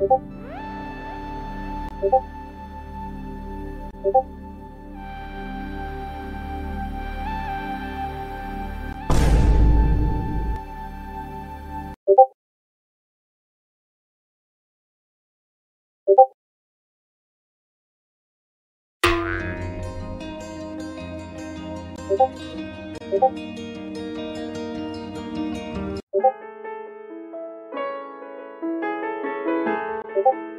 you 고고